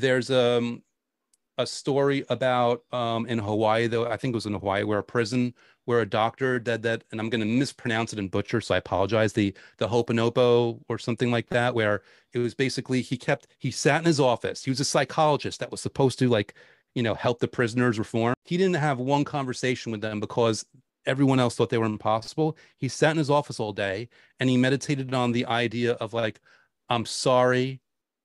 there's um a story about um in Hawaii though I think it was in Hawaii where a prison where a doctor did that and I'm going to mispronounce it and butcher so I apologize the the Hoponopo or something like that where it was basically he kept he sat in his office. He was a psychologist that was supposed to like you know help the prisoners reform. He didn't have one conversation with them because everyone else thought they were impossible. He sat in his office all day and he meditated on the idea of like I'm sorry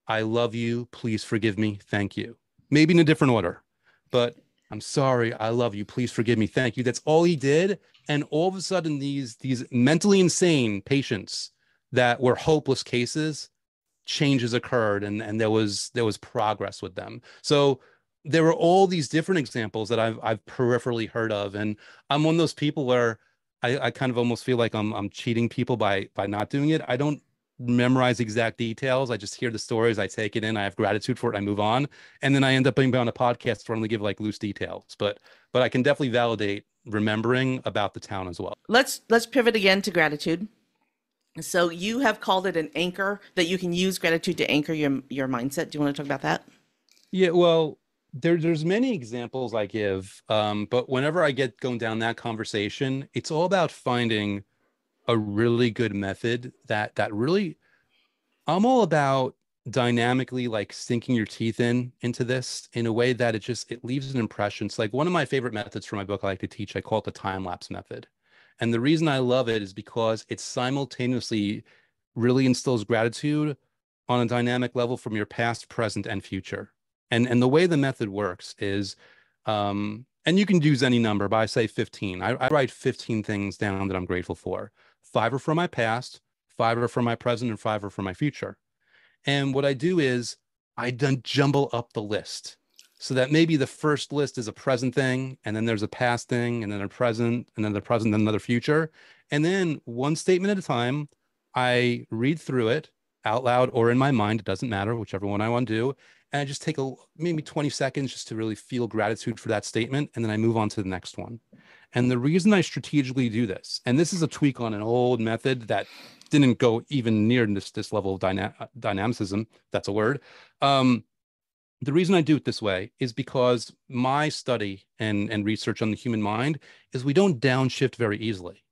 I love you. Please forgive me. Thank you. Maybe in a different order, but I'm sorry, I love you, please forgive me, thank you. That's all he did, and all of a sudden, these these mentally insane patients that were hopeless cases, changes occurred, and and there was there was progress with them. So there were all these different examples that I've I've peripherally heard of, and I'm one of those people where I, I kind of almost feel like I'm I'm cheating people by by not doing it. I don't memorize exact details. I just hear the stories, I take it in, I have gratitude for it, I move on, and then I end up being on a podcast where I only give like loose details. But but I can definitely validate remembering about the town as well. Let's let's pivot again to gratitude. So you have called it an anchor that you can use gratitude to anchor your your mindset. Do you want to talk about that? Yeah, well, there, there's many examples I give, um, but whenever I get going down that conversation, it's all about finding a really good method that that really I'm all about dynamically like sinking your teeth in into this in a way that it just it leaves an impression. It's like one of my favorite methods for my book I like to teach. I call it the time lapse method. And the reason I love it is because it simultaneously really instills gratitude on a dynamic level from your past, present, and future. And and the way the method works is um, and you can use any number, but I say 15. I, I write 15 things down that I'm grateful for five are from my past, five are from my present, and five are from my future. And what I do is I then jumble up the list so that maybe the first list is a present thing, and then there's a past thing, and then a present, and then the present, then another future. And then one statement at a time, I read through it out loud or in my mind. It doesn't matter, whichever one I want to do. And I just take a maybe 20 seconds just to really feel gratitude for that statement. And then I move on to the next one. And the reason I strategically do this, and this is a tweak on an old method that didn't go even near this, this level of dyna- dynamicism, that's a word. Um, the reason I do it this way is because my study and, and research on the human mind is we don't downshift very easily.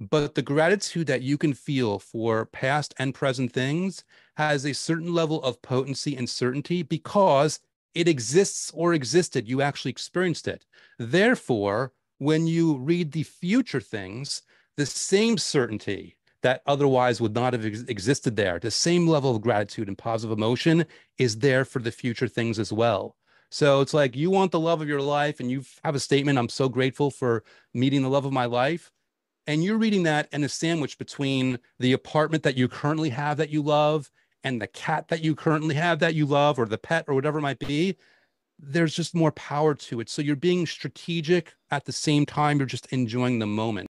But the gratitude that you can feel for past and present things has a certain level of potency and certainty because it exists or existed. You actually experienced it. Therefore, when you read the future things, the same certainty that otherwise would not have ex- existed there, the same level of gratitude and positive emotion is there for the future things as well. So it's like you want the love of your life and you have a statement, I'm so grateful for meeting the love of my life. And you're reading that in a sandwich between the apartment that you currently have that you love and the cat that you currently have that you love or the pet or whatever it might be there's just more power to it. So you're being strategic at the same time, you're just enjoying the moment.